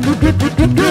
do do do do